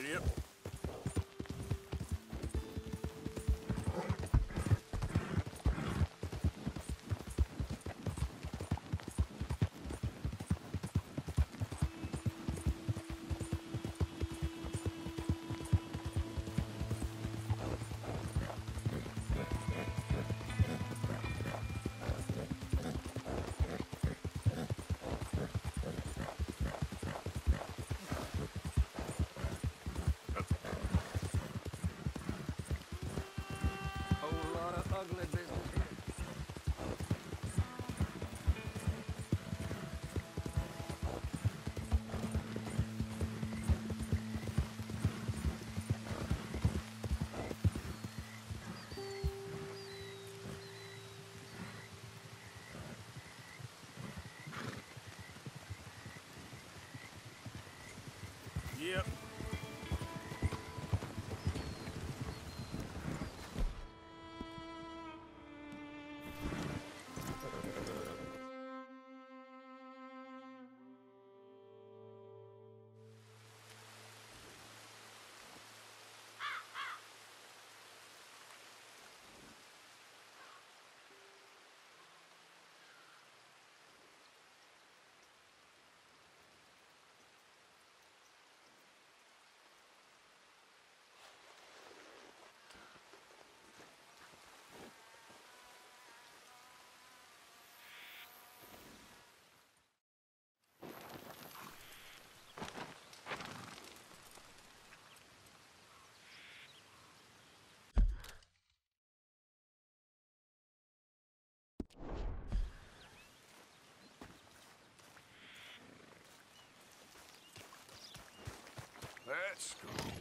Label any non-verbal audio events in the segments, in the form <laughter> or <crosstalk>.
Giddy up. Let's go,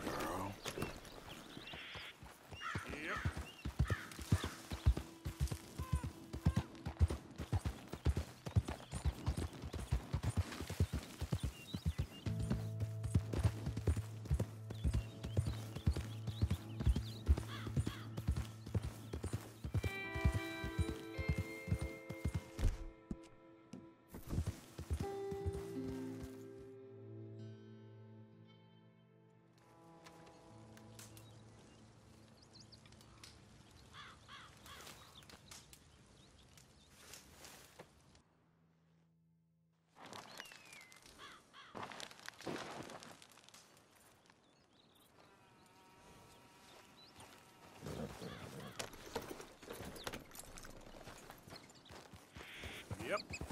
Yep.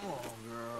Come on, girl.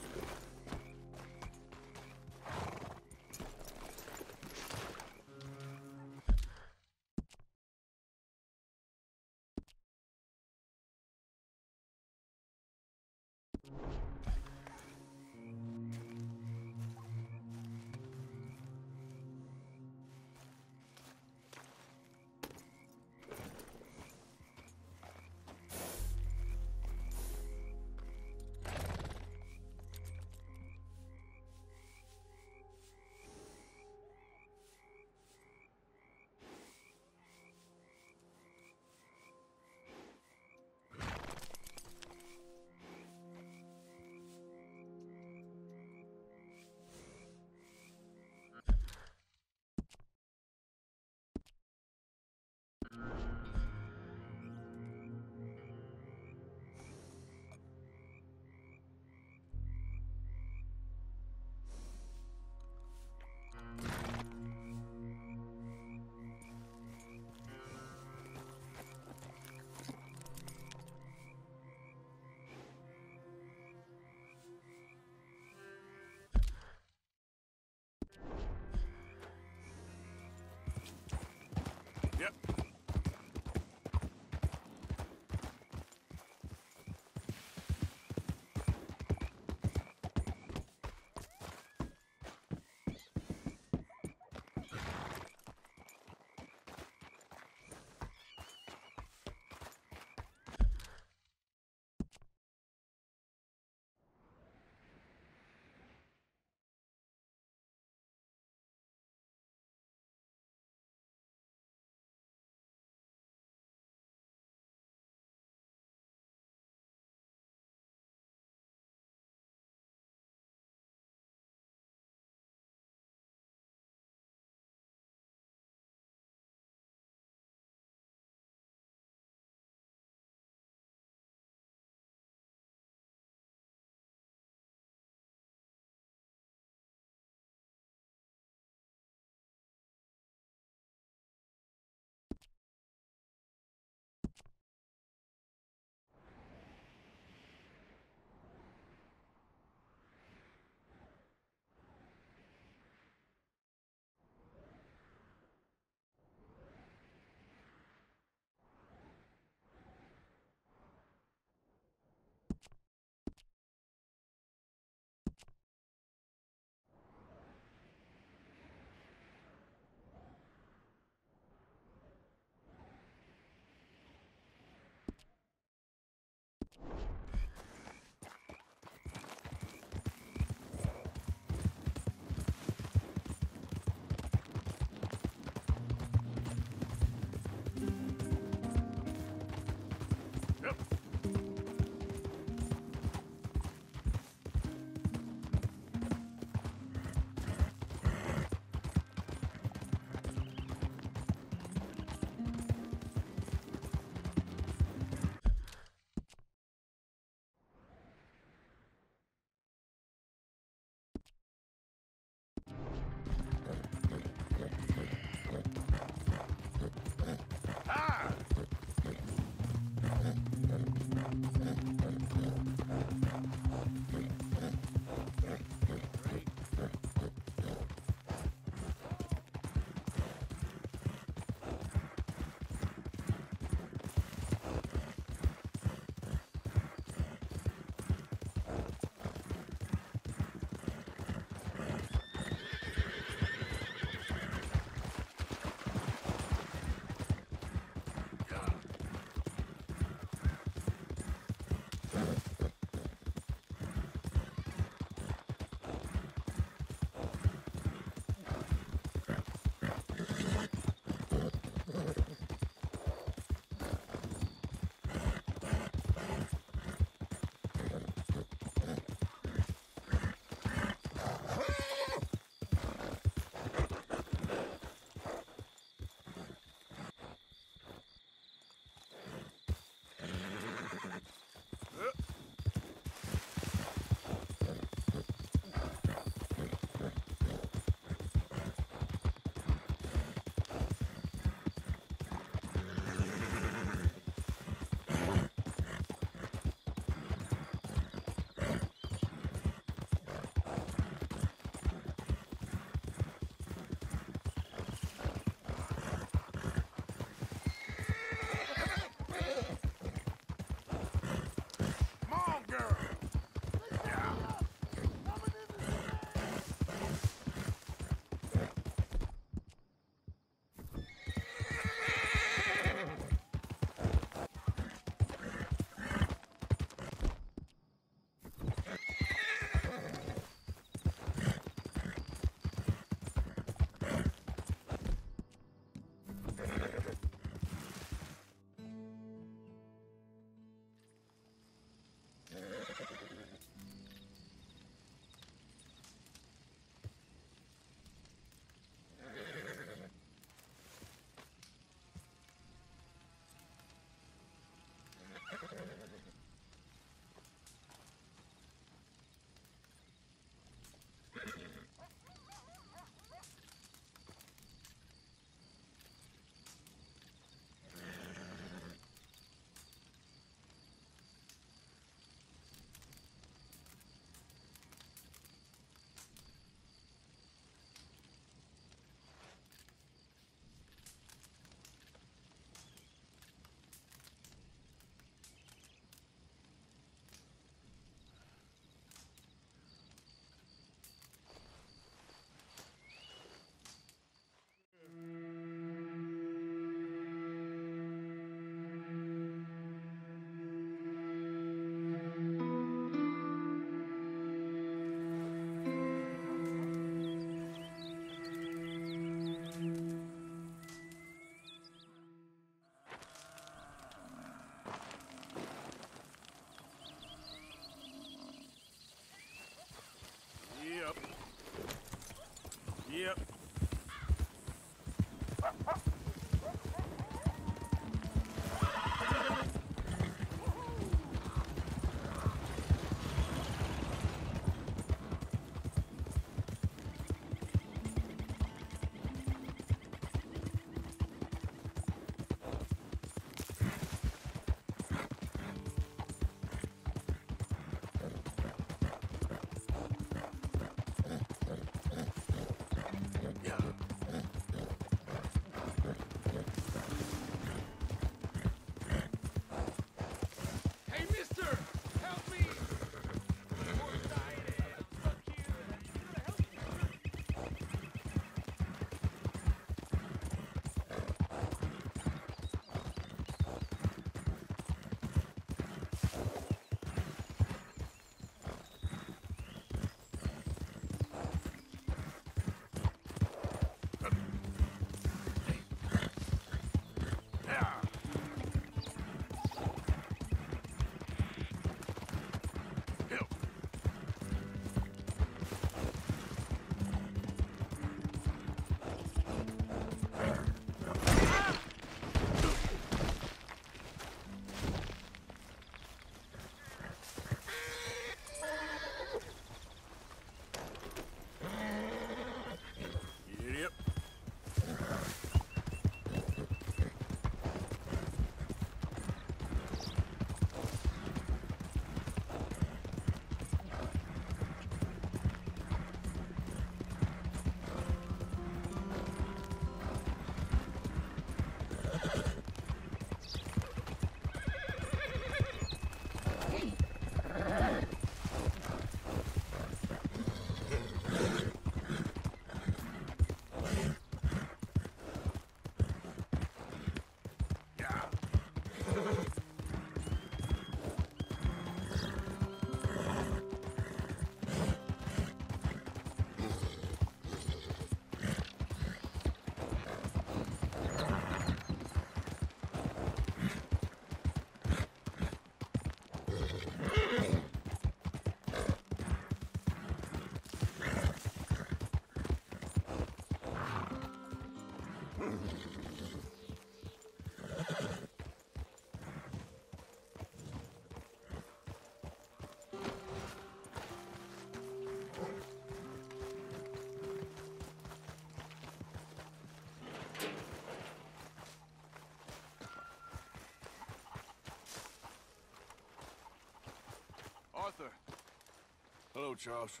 Hello, Charles.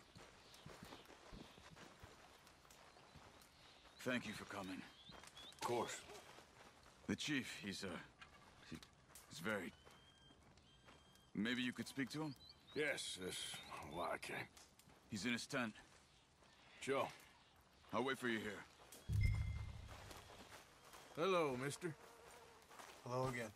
Thank you for coming. Of course. The chief, he's, uh... He, he's very... Maybe you could speak to him? Yes, that's why I came. He's in his tent. Sure. I'll wait for you here. Hello, mister. Hello again.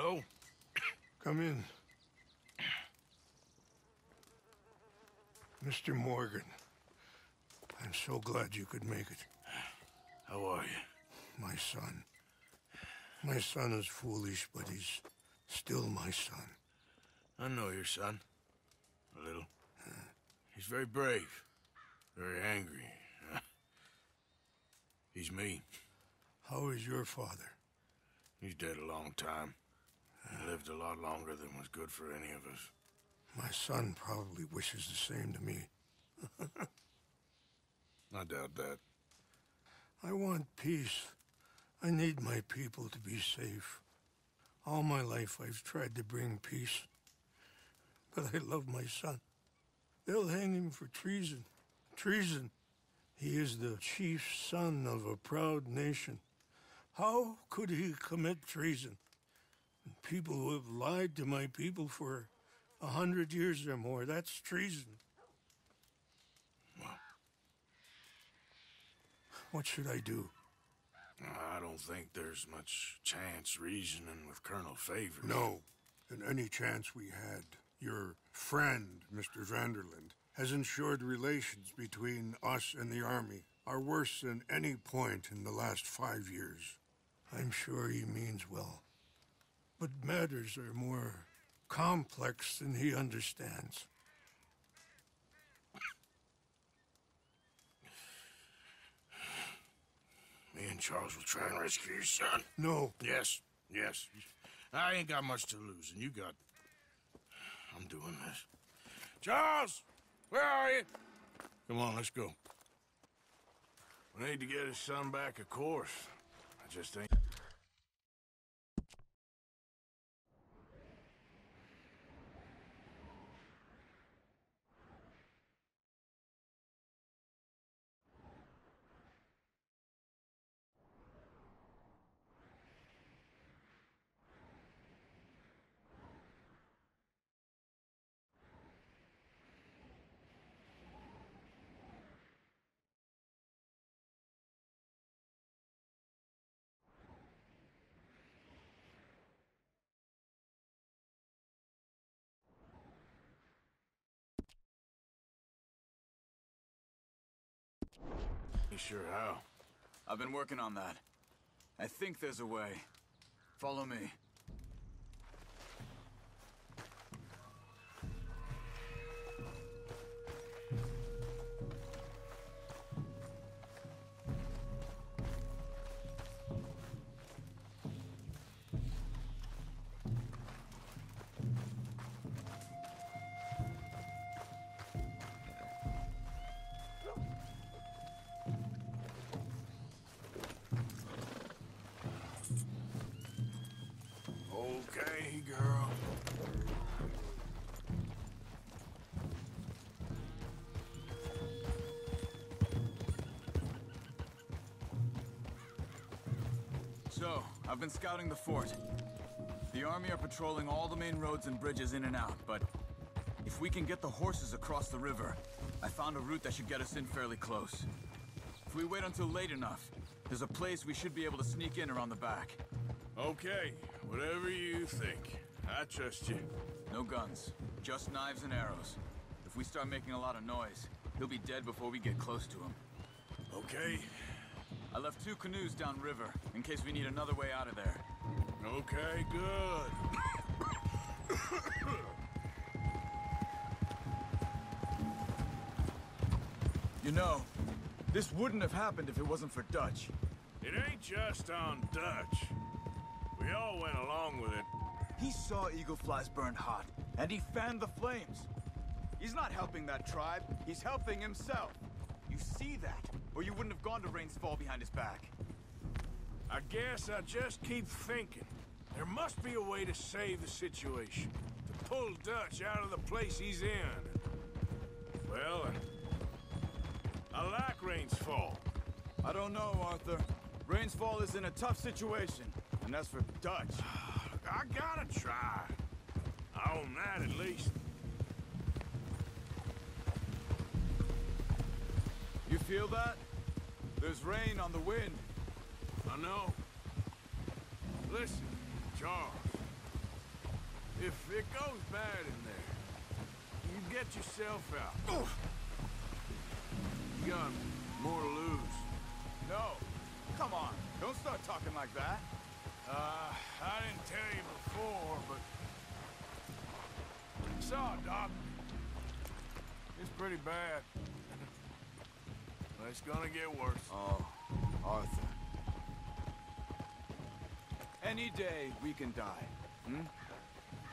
Hello? Come in. Mr. Morgan, I'm so glad you could make it. How are you? My son. My son is foolish, but he's still my son. I know your son. A little. He's very brave. Very angry. <laughs> He's mean. How is your father? He's dead a long time. He lived a lot longer than was good for any of us. My son probably wishes the same to me. <laughs> I doubt that. I want peace. I need my people to be safe. All my life I've tried to bring peace. But I love my son. They'll hang him for treason. Treason. He is the chief son of a proud nation. How could he commit treason? People who have lied to my people for a hundred years or more, that's treason. What should I do? I don't think there's much chance reasoning with Colonel Favours. No. And any chance we had, your friend, Mr. van der Linde, has ensured relations between us and the Army are worse than any point in the last five years. I'm sure he means well. But matters are more complex than he understands. Me and Charles will try and rescue your son. No, Yes, yes. I ain't got much to lose, and you got... I'm doing this. Charles! Where are you? Come on, let's go. We need to get his son back, of course. I just ain't... You sure how? I've been working on that. I think there's a way. Follow me. I've been scouting the fort. The army are patrolling all the main roads and bridges in and out, but if we can get the horses across the river, I found a route that should get us in fairly close. If we wait until late enough, there's a place we should be able to sneak in around the back. Okay, whatever you think. I trust you. No guns, just knives and arrows. If we start making a lot of noise, he'll be dead before we get close to him. Okay, I left two canoes downriver, in case we need another way out of there. okay, good. You know, this wouldn't have happened if it wasn't for Dutch. It ain't just on Dutch. We all went along with it. He saw eagle flies burn hot, and he fanned the flames. He's not helping that tribe, he's helping himself. You see that, or you wouldn't have gone to Rains Fall behind his back. I guess I just keep thinking. There must be a way to save the situation. To pull Dutch out of the place he's in. Well, I, I like Rains Fall. I don't know, Arthur. Rains Fall is in a tough situation, and as for Dutch, <sighs> I gotta try. I own that at least. you feel that? There's rain on the wind. I know. Listen, Charles. If it goes bad in there, you get yourself out. You got more to lose. No. Come on, don't start talking like that. Uh, I didn't tell you before, but... I saw a doctor. It's pretty bad. But it's gonna get worse. Oh, Arthur. Any day we can die. Hmm?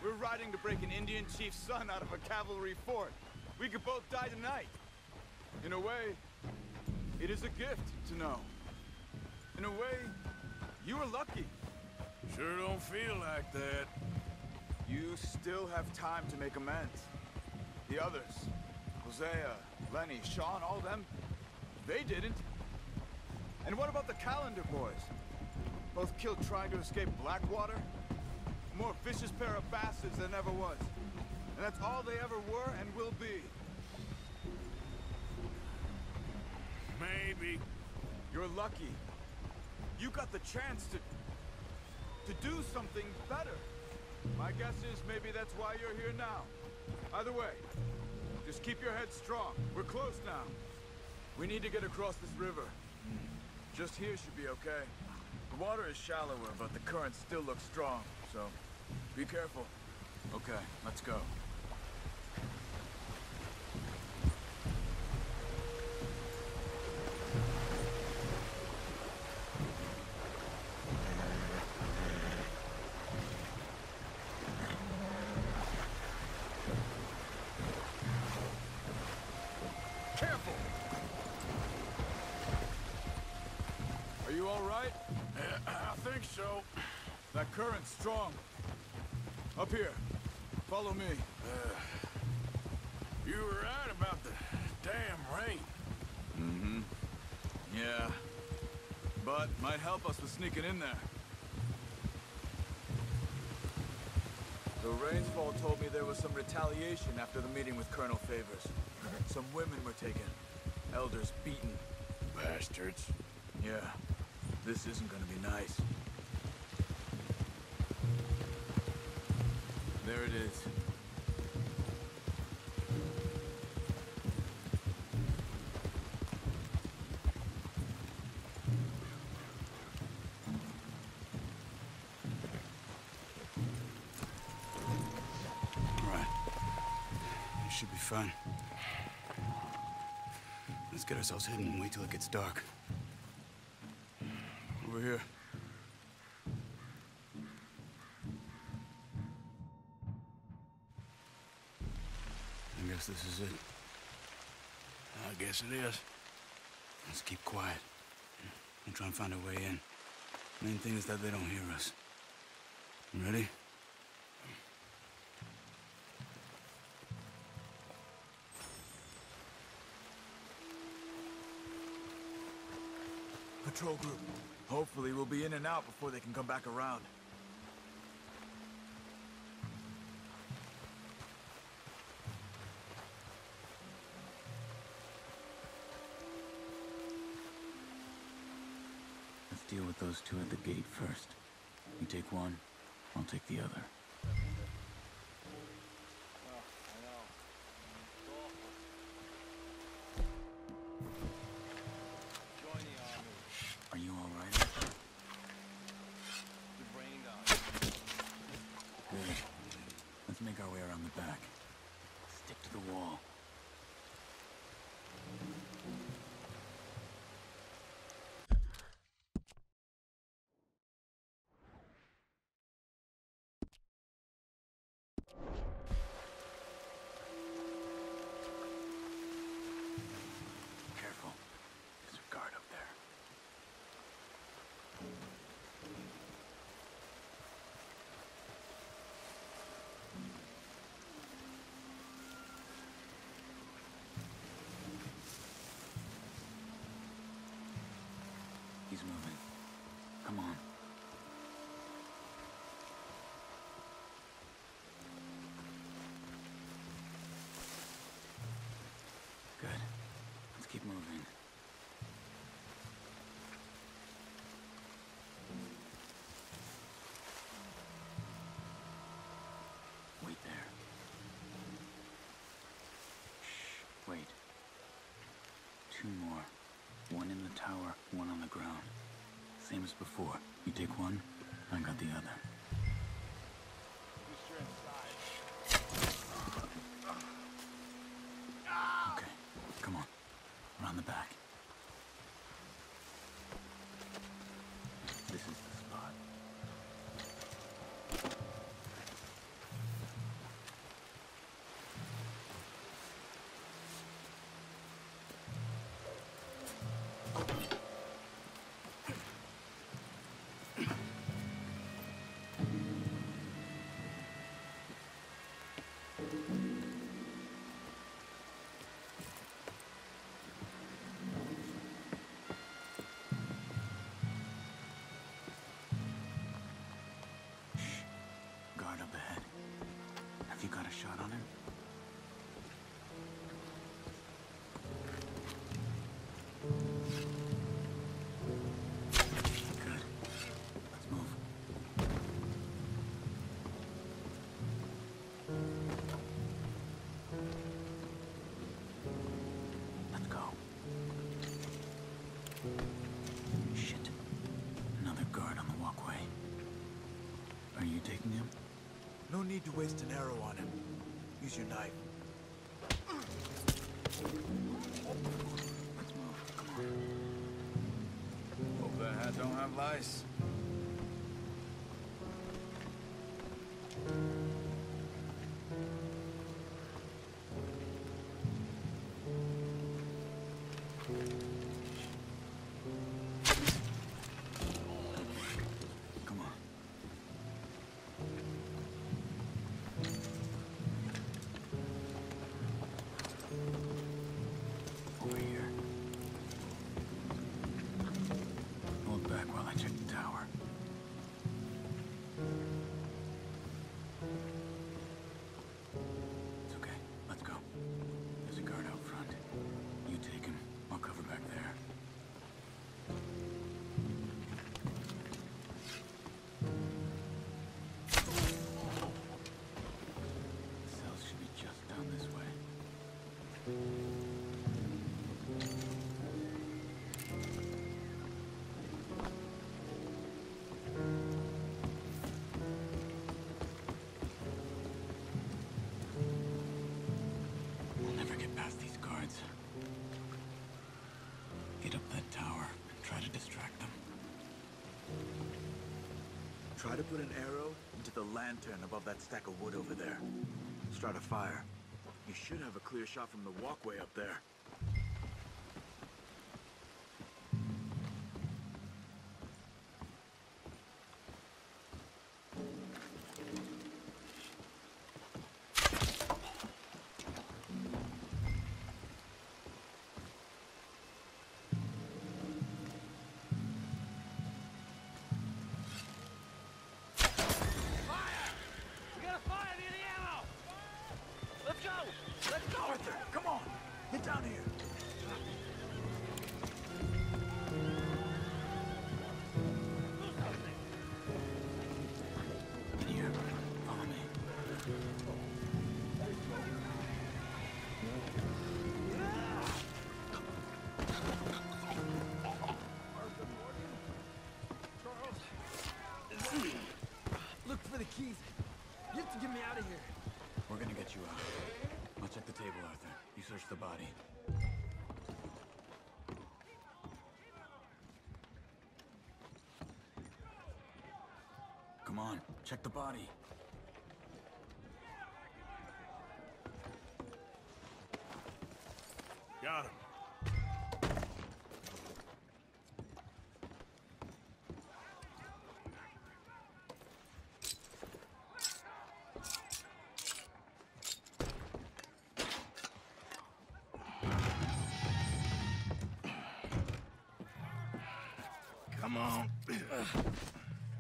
We're riding to break an Indian chief's son out of a cavalry fort. We could both die tonight. In a way, it is a gift to know. In a way, you are lucky. Sure don't feel like that. You still have time to make amends. The others, Hosea, Lenny, Sean, all them, they didn't. And what about the Callander boys? Both killed trying to escape Blackwater? More vicious pair of bastards than ever was. And that's all they ever were and will be. Maybe. You're lucky. You got the chance to... to do something better. My guess is maybe that's why you're here now. Either way, just keep your head strong. We're close now. We need to get across this river. Just here should be okay. The water is shallower, but the current still looks strong, so be careful. Okay, let's go. Strong. Up here. Follow me. You were right about the damn rain. Mm-hmm. Yeah. But might help us with sneaking in there. The Rains Fall told me there was some retaliation after the meeting with Colonel Favours. Some women were taken. Elders beaten. Bastards. Yeah. This isn't gonna be nice. There it is. All right. It should be fine. Let's get ourselves hidden and wait till it gets dark. Over here. Is it. I guess it is. Let's keep quiet. And try and find a way in. Main thing is that they don't hear us. Ready? Patrol group. Hopefully we'll be in and out before they can come back around. Deal with those two at the gate first. You take one, I'll take the other. Are you all right? Good. Let's make our way around the back. Stick to the wall. Moving. Come on. Good. Let's keep moving. Wait there. Shh, wait. Two more. One in the tower, one on the ground. Same as before. You take one, I got the other. Got a shot on him? Good. Let's move. Let's go. Shit. Another guard on the walkway. Are you taking him? No need to waste an arrow on Use your knife. Hope that hat don't have lice. Try to put an arrow into the lantern above that stack of wood over there. Start a fire. You should have a clear shot from the walkway up there. For the keys. You have to get me out of here. We're gonna get you out. I'll check the table, Arthur. You search the body. Come on, check the body.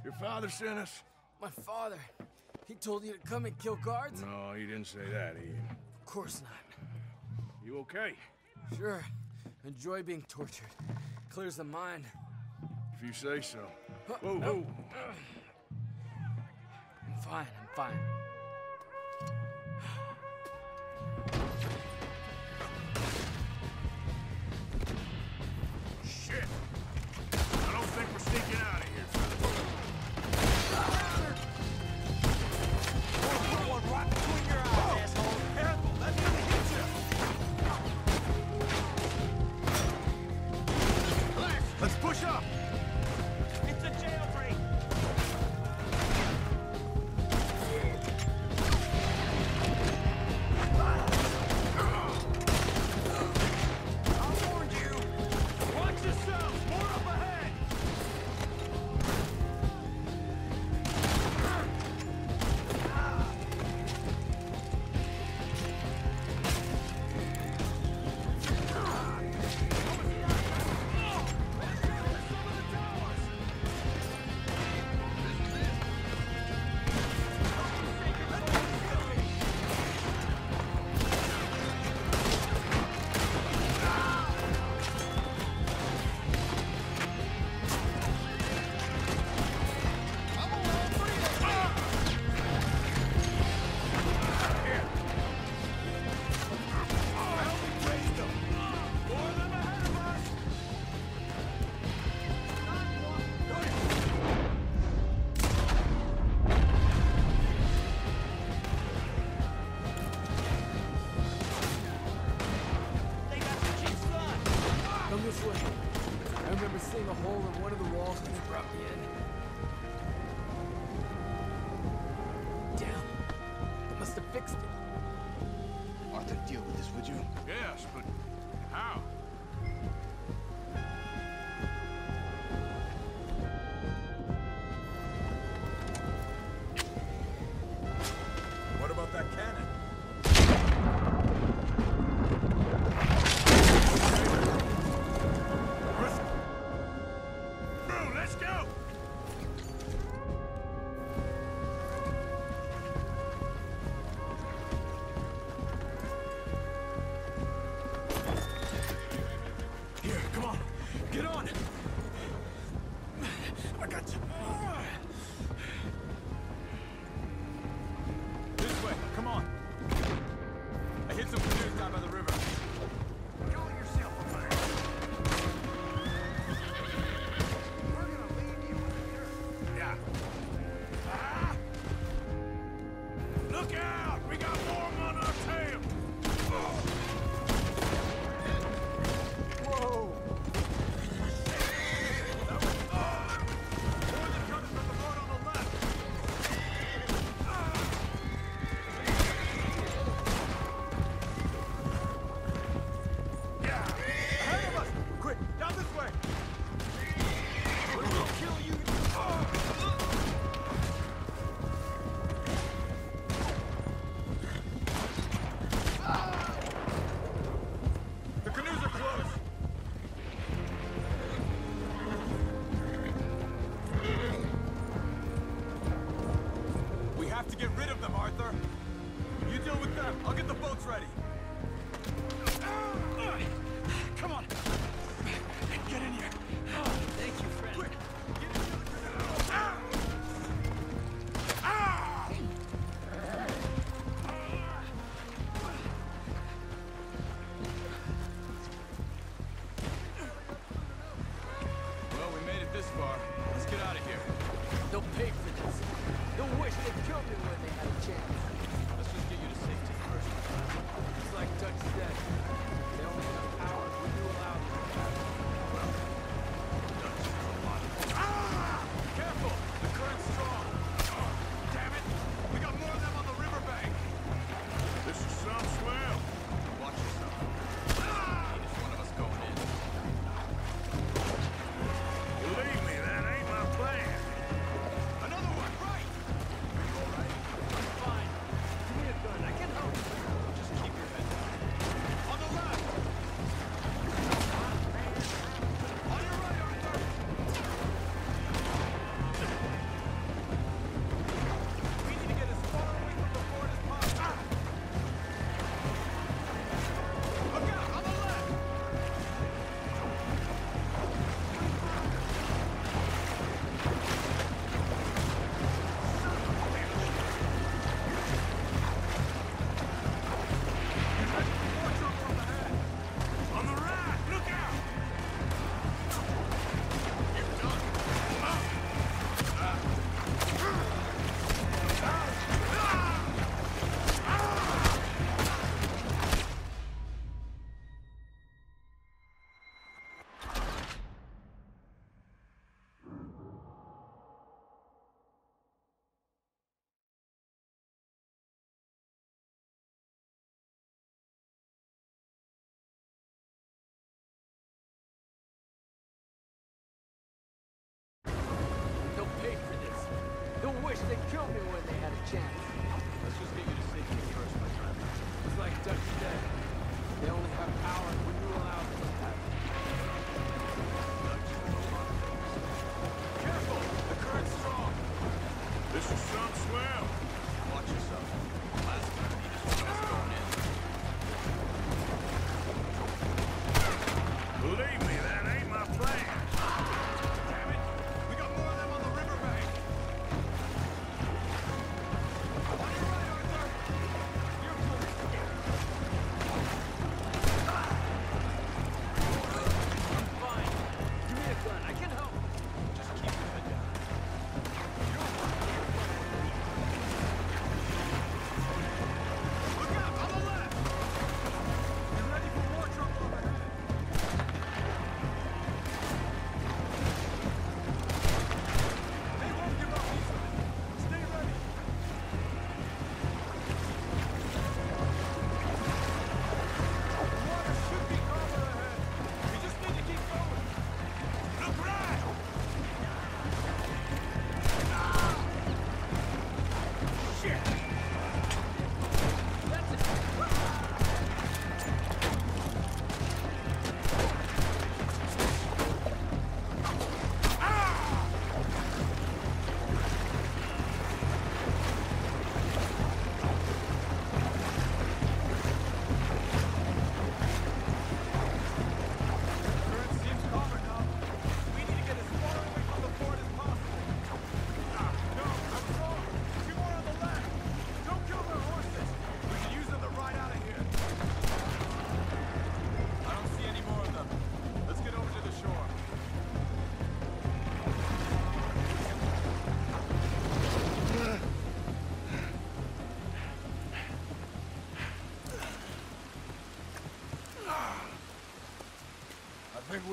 Your father sent us? My father. He told you to come and kill guards? No, he didn't say that, Ian. Of course not. You okay? Sure. Enjoy being tortured. Clears the mind. If you say so. Whoa, no. whoa. I'm fine, I'm fine.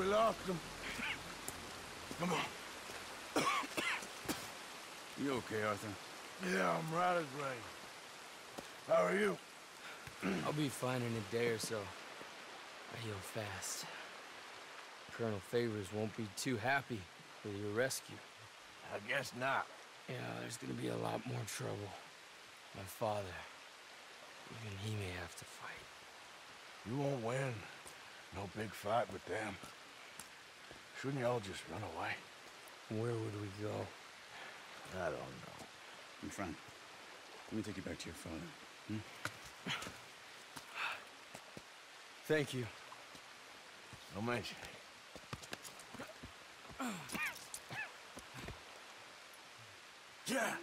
We lost them. Come on. You okay, Arthur? Yeah, I'm right as rain. How are you? <clears throat> I'll be fine in a day or so. I heal fast. Colonel Favours won't be too happy with your rescue. I guess not. Yeah, there's gonna be a lot more trouble. My father, even he may have to fight. You won't win. No big fight with them. Shouldn't y'all just run away? Where would we go? I don't know. I'm Frank. Let me take you back to your father. Hmm? Thank you. No mention. Yeah.